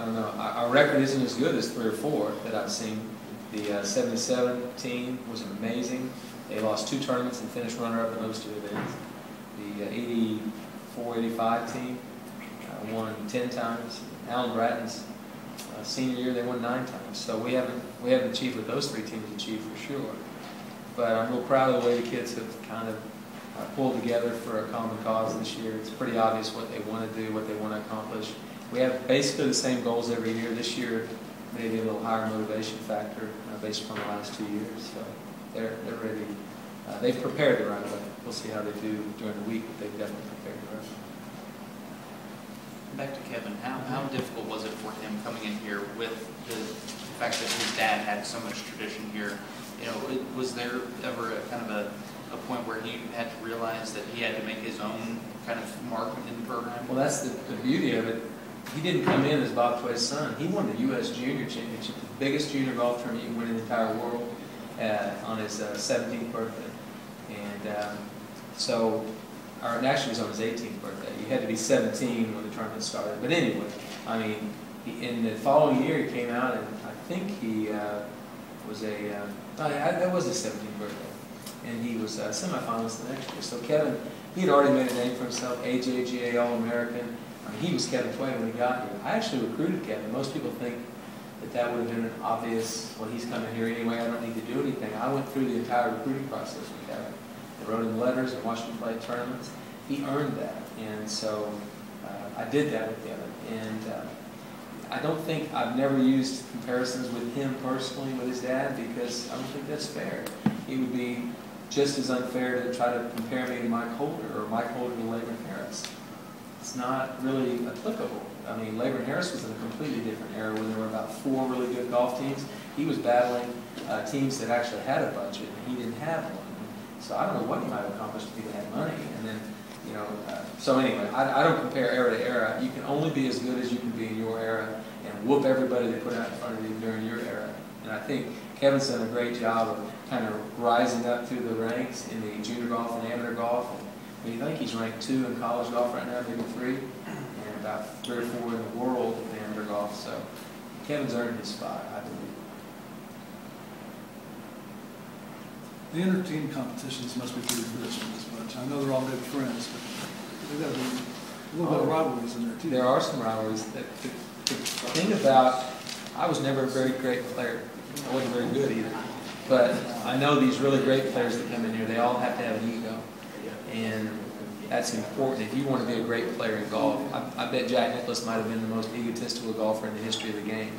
I don't know, our, our record isn't as good as three or four that I've seen. The uh, 77 team was amazing. They lost two tournaments and finished runner-up in those two events. The uh, 84, 85 team uh, won 10 times. Alan Bratton's uh, senior year, they won nine times. So we haven't, we haven't achieved what those three teams achieved for sure. But I'm real proud of the way the kids have kind of pulled together for a common cause this year. It's pretty obvious what they want to do, what they want to accomplish. We have basically the same goals every year. This year, maybe a little higher motivation factor uh, based upon the last two years. So they're, they're ready. Uh, they've prepared the right way. We'll see how they do during the week, but they've definitely prepared the right way. Back to Kevin, how, how difficult was it for him coming in here with the fact that his dad had so much tradition here? You know, was there ever a kind of a, a point where he had to realize that he had to make his own kind of mark in the program? Well, that's the, the beauty of it. He didn't come in as Bob Tway's son. He won the U.S. Junior Championship, the biggest junior golf tournament you can win in the entire world, uh, on his uh, 17th birthday. And um, so, or actually it was on his 18th birthday. You had to be 17 when the tournament started. But anyway, I mean, he, in the following year he came out and I think he uh, was a, uh, no, I- that was his 17th birthday. And he was a semifinalist the next year. So Kevin, he had already made a name for himself, AJGA All-American. I mean, he was Kevin Tway when he got here. I actually recruited Kevin. Most people think that that would have been an obvious, well, he's coming here anyway, I don't need to do anything. I went through the entire recruiting process with Kevin. I wrote him letters and watched him play tournaments. He earned that, and so uh, I did that with Kevin. And uh, I don't think, I've never used comparisons with him personally with his dad because I don't think that's fair. It would be just as unfair to try to compare me to Mike Holder or Mike Holder to Labron Harris. It's not really applicable. I mean, Labron Harris was in a completely different era when there were about four really good golf teams. He was battling uh, teams that actually had a budget, and he didn't have one. So I don't know what he might have accomplished if he had money. And then, you know, uh, so anyway, I, I don't compare era to era. You can only be as good as you can be in your era and whoop everybody they put out in front of you during your era. And I think Kevin's done a great job of kind of rising up through the ranks in the junior golf and amateur golf. And we think he's ranked two in college golf right now, maybe three, and about three or four in the world in amateur golf. So Kevin's earned his spot, I believe. The inter-team competitions must be pretty fierce in this bunch. I know they're all good friends, but they've got a little bit of oh, rivalries in there too. There are some rivalries. The, the thing about, I was never a very great player. I wasn't very good either. But I know these really great players that come in here, they all have to have an ego. And that's important. If you want to be a great player in golf, I, I bet Jack Nicklaus might have been the most egotistical golfer in the history of the game.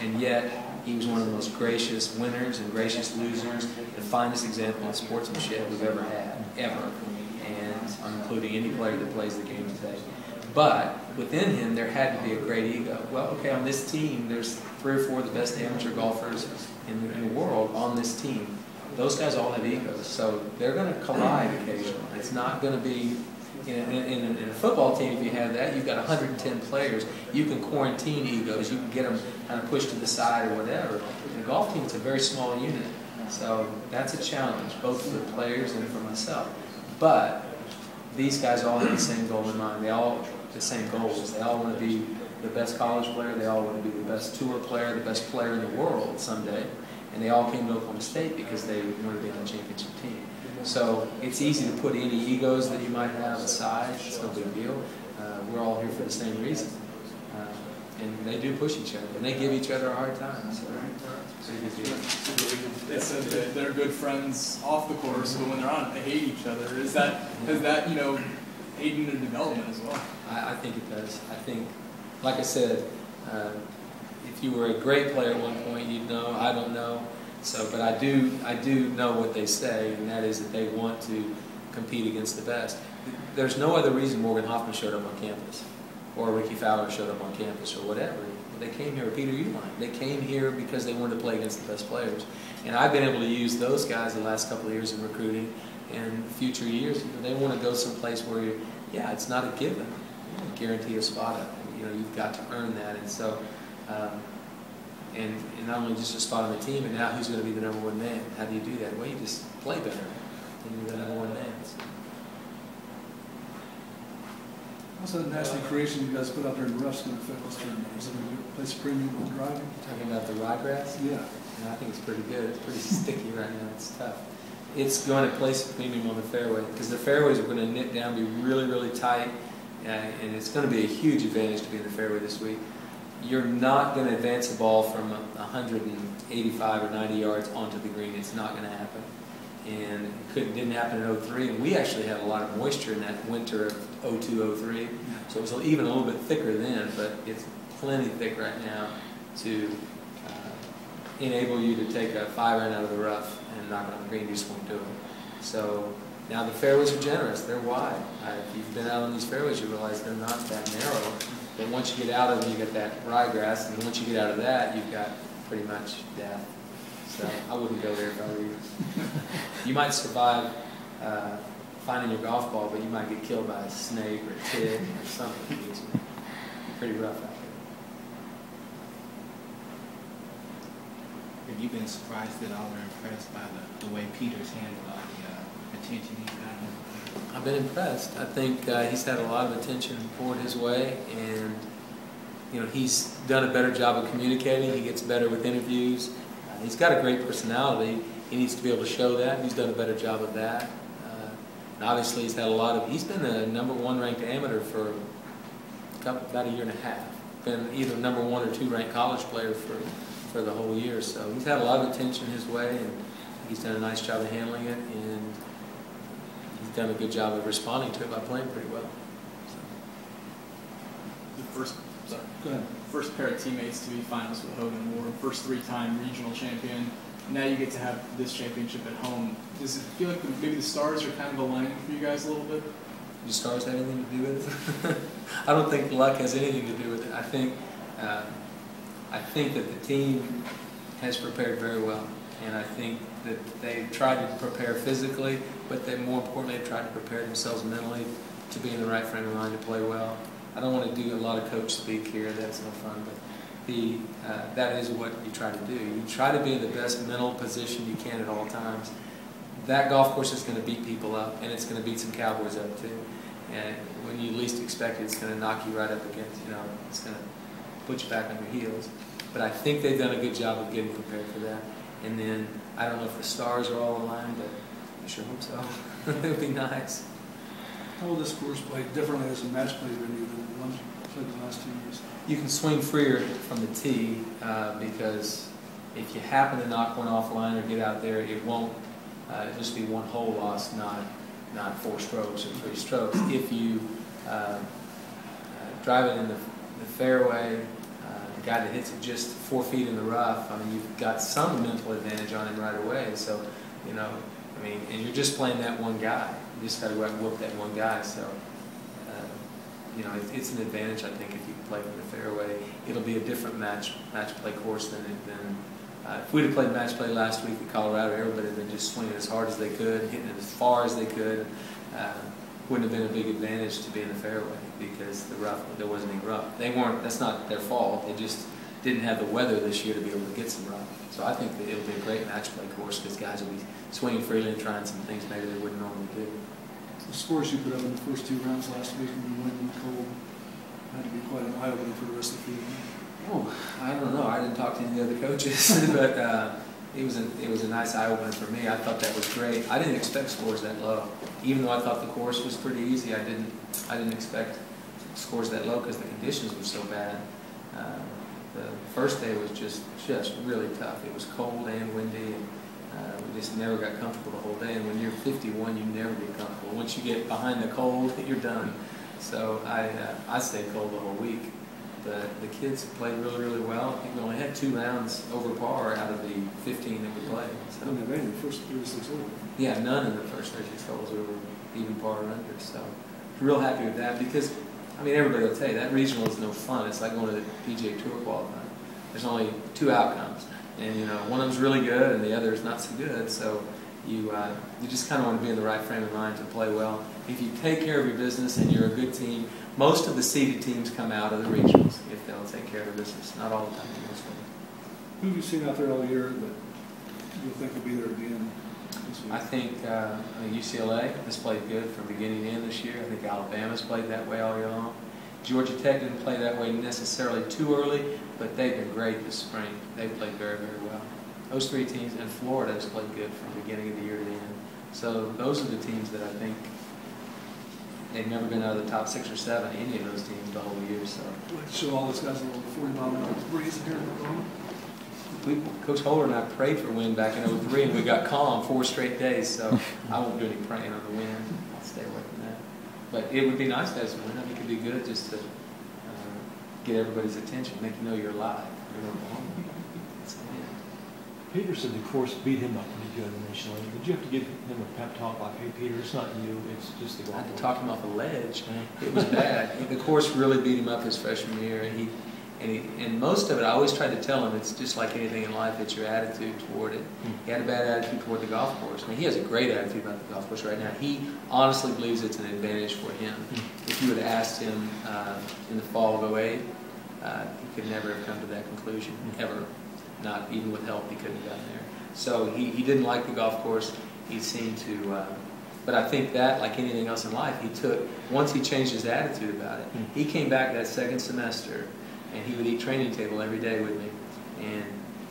And yet, he was one of the most gracious winners and gracious losers, the finest example of sportsmanship we've ever had, ever. And I'm including any player that plays the game today. But within him, there had to be a great ego. Well, okay, on this team, there's three or four of the best amateur golfers in the, in the world on this team. Those guys all have egos, so they're going to collide occasionally. It's not going to be in, in, in, in a football team. If you have that, you've got 110 players. You can quarantine egos. You can get them kind of pushed to the side or whatever. In a golf team, it's a very small unit, so that's a challenge both for the players and for myself. But these guys all have the same goal in mind. They all the same goals. They all want to be the best college player. They all want to be the best tour player, the best player in the world someday. And they all came to Oklahoma State because they wanted to be on the championship team. So it's easy to put any egos that you might have aside. It's no big deal. Uh, we're all here for the same reason. Uh, and they do push each other, and they give each other a hard time. So they're good friends off the course, but when they're on, they hate each other. Is that has that you know aiding their development as well? I, I think it does. I think, like I said, uh, if you were a great player at one point, you'd know. I don't know. So, but I do, I do know what they say, and that is that they want to compete against the best. There's no other reason Morgan Hoffman showed up on campus, or Rickie Fowler showed up on campus, or whatever. They came here, Peter Uihlein. They came here because they wanted to play against the best players. And I've been able to use those guys the last couple of years in recruiting, and future years. You know, they want to go someplace where, you yeah, it's not a given. You guarantee a spot up. You know, you've got to earn that. And so, um, and, and not only just a spot on the team, and now who's going to be the number one man? How do you do that? Well, you just play better, and you're the number one man. So. What's that nasty creation you guys put out there in the rough's gonna affect this tournament? Is it gonna place premium on driving? Talking about the ryegrass? Yeah. And I think it's pretty good. It's pretty sticky right now. It's tough. It's going to place a premium on the fairway because the fairways are going to knit down, be really, really tight, uh, and it's going to be a huge advantage to be in the fairway this week. You're not going to advance the ball from 185 or 90 yards onto the green. It's not going to happen. And it couldn't, didn't happen in 03. And we actually had a lot of moisture in that winter of 02, 03. So it was even a little bit thicker then, but it's plenty thick right now to enable you to take a five iron out of the rough and knock it on the green. You just won't do it. So now the fairways are generous. They're wide. Uh, if you've been out on these fairways, you realize they're not that narrow. But once you get out of them, you get that ryegrass, and once you get out of that, you've got pretty much death. So I wouldn't go there if I were you. You might survive uh, finding your golf ball, but you might get killed by a snake or a tick or something. It's pretty rough out there. Have you been surprised at all or impressed by the, the way Peters handled all the uh, attention he's gotten? I've been impressed. I think uh, he's had a lot of attention poured his way, and you know he's done a better job of communicating. He gets better with interviews. Uh, he's got a great personality. He needs to be able to show that. He's done a better job of that. Uh, and obviously, he's had a lot of. He's been a number one ranked amateur for a couple, about a year and a half. Been either number one or two ranked college player for for the whole year. So he's had a lot of attention his way, and he's done a nice job of handling it. And he's done a good job of responding to it by playing pretty well. So, The first, sorry, Go ahead. first pair of teammates to be finalists with Hogan Award, first three-time regional champion. Now you get to have this championship at home. Does it feel like maybe the stars are kind of aligning for you guys a little bit? do stars have anything to do with it? I don't think luck has anything to do with it. I think uh, I think that the team has prepared very well, and I think that they've tried to prepare physically, but they more importantly have tried to prepare themselves mentally to be in the right frame of mind to play well. I don't want to do a lot of coach speak here. That's no fun, but the uh, that is what you try to do. You try to be in the best mental position you can at all times. That golf course is going to beat people up, and it's going to beat some cowboys up too. And when you least expect it, it's going to knock you right up against. You know, it's going to put you back on your heels. But I think they've done a good job of getting prepared for that. And then I don't know if the stars are all aligned, but I sure hope so. it would be nice. How will this course play differently as a match play than the ones played the last two years? You can swing freer from the tee uh, because if you happen to knock one offline or get out there, it won't uh, just be one hole lost, not not four strokes or three strokes. If you uh, uh, drive it in the, the fairway, the guy that hits it just four feet in the rough, I mean, you've got some mental advantage on him right away. So, you know, I mean, and you're just playing that one guy. You just got to go out and whoop that one guy. So, uh, you know, it, it's an advantage, I think, if you play from the fairway. It'll be a different match match play course than than. Uh, if we'd have played match play last week at Colorado, everybody have been just swinging as hard as they could, hitting it as far as they could. Uh, wouldn't have been a big advantage to be in the fairway because the rough there wasn't any rough. They weren't. That's not their fault. They just didn't have the weather this year to be able to get some rough. So I think that it'll be a great match play course because guys will be swinging freely and trying some things maybe they wouldn't normally do. The scores you put up in the first two rounds last week when you went in the cold had to be quite an eye-opener for the rest of the field. Oh, I don't know. I didn't talk to any of the other coaches, but uh, it was a it was a nice eye opener for me. I thought that was great. I didn't expect scores that low, even though I thought the course was pretty easy. I didn't I didn't expect scores that low because the conditions were so bad. Uh, the first day was just just really tough. It was cold and windy, and uh, we just never got comfortable the whole day. And when you're 51, you never get comfortable. Once you get behind the cold, you're done. So I uh, I stayed cold the whole week. The, the kids played really, really well. I think we only had two rounds over par out of the 15 that we played. So, have any of the first 36 holes. yeah, none in the first 36 holes were even par or under. So, real happy with that because, I mean, everybody will tell you that regional is no fun. It's like going to the PGA Tour qualifying. There's only two outcomes, and you know one of them's really good and the other is not so good. So, you uh, you just kind of want to be in the right frame of mind to play well. If you take care of your business and you're a good team, most of the seeded teams come out of the regionals if they'll take care of their business. Not all the time, most of them. Who have you seen out there all year that you think will be there again this week? I think uh, UCLA has played good from beginning to end this year. I think Alabama's played that way all year long. Georgia Tech didn't play that way necessarily too early, but they've been great this spring. They've played very, very well. Those three teams, and Florida has played good from the beginning of the year to the end. So those are the teams that I think, they've never been out of the top six or seven, any of those teams the whole year, so. Let's show all those guys a little forty mile an hour breeze in here in Oklahoma. We, Coach Holder and I prayed for wind back in '03, and we got calm four straight days, so I won't do any praying on the wind. I'll stay away from that. But it would be nice to have some wind. I think it could be good just to uh, get everybody's attention, make you know you're alive. You're in Oklahoma. So, yeah. Peter said the course beat him up pretty good initially. Did you have to give him a pep talk like, hey, Peter, it's not you, it's just the golf I had to talk him off a ledge. It was bad. The course really beat him up his freshman year, and he, and he, and most of it, I always tried to tell him, it's just like anything in life, it's your attitude toward it. He had a bad attitude toward the golf course. I mean, he has a great attitude about the golf course right now. He honestly believes it's an advantage for him. If you would have asked him uh, in the fall of '08, uh, he could never have come to that conclusion, ever. Not even with help, he couldn't have gotten there. So he, he didn't like the golf course. He seemed to, uh, but I think that, like anything else in life, he took, once he changed his attitude about it, he came back that second semester and he would eat training table every day with me. And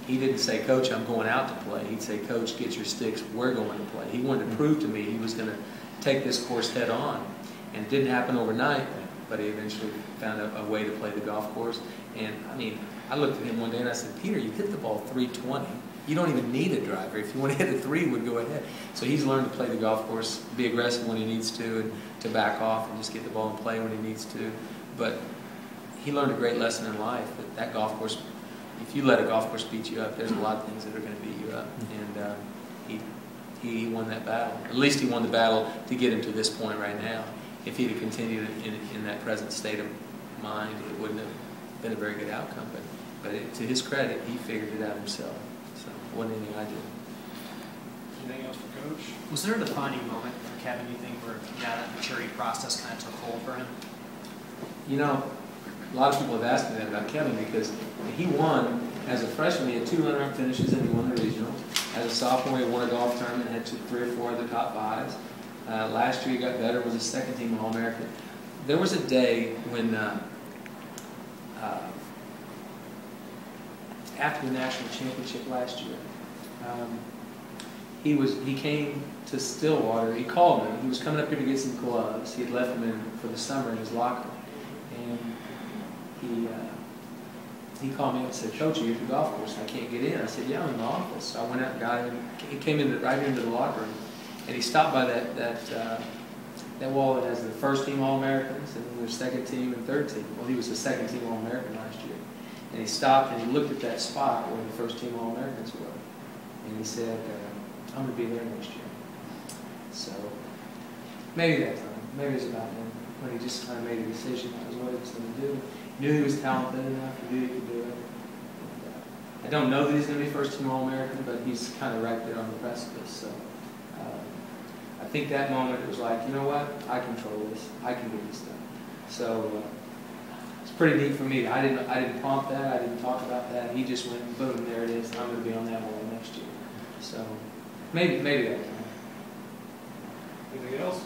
he didn't say, Coach, I'm going out to play. He'd say, Coach, get your sticks. We're going to play. He wanted to prove to me he was going to take this course head on. And it didn't happen overnight, but he eventually found a, a way to play the golf course. And I mean, I looked at him one day and I said, Peter, you hit the ball 320. You don't even need a driver. If you want to hit a three, would go ahead. So he's learned to play the golf course, be aggressive when he needs to, and to back off and just get the ball and play when he needs to. But he learned a great lesson in life that that golf course, if you let a golf course beat you up, there's a lot of things that are going to beat you up. And uh, he, he won that battle. At least he won the battle to get him to this point right now. If he'd have continued in, in that present state of mind, it wouldn't have been a very good outcome. But, but it, to his credit, he figured it out himself. So it wasn't anything I did. Anything else for Coach? Was there a defining moment for Kevin, you think, where now that maturity process kind of took hold for him? You know, a lot of people have asked me that about Kevin because he won as a freshman. He had two runner-up finishes and he won the regional. As a sophomore, he won a golf tournament, had two, three or four of the top fives. Uh, last year, he got better, was a second-team All-American. There was a day when, uh, after the national championship last year, um, he was he came to Stillwater. He called me. He was coming up here to get some gloves. He had left them in for the summer in his locker, and he uh, he called me up and said, "Coach, you at the golf course? I can't get in." I said, "Yeah, I'm in the office." So I went out and got him. He came in right into the locker room, and he stopped by that that uh, that wall that has the first team All Americans and the second team and third team. Well, he was the second team All American last year, and he stopped and he looked at that spot where the first team All Americans were, and he said, uh, "I'm going to be there next year." So maybe that time, maybe it was about then when he just kind of made a decision that was what he was going to do. Knew he was talented enough, he knew he could do it. And, uh, I don't know that he's going to be first team All American, but he's kind of right there on the precipice. So uh, I think that moment it was like, you know what? I control this. I can get this done. So uh, pretty neat for me. I didn't I didn't prompt that. I didn't talk about that. He just went boom, there it is. I'm going to be on that wall next year. So maybe maybe that. Anything else?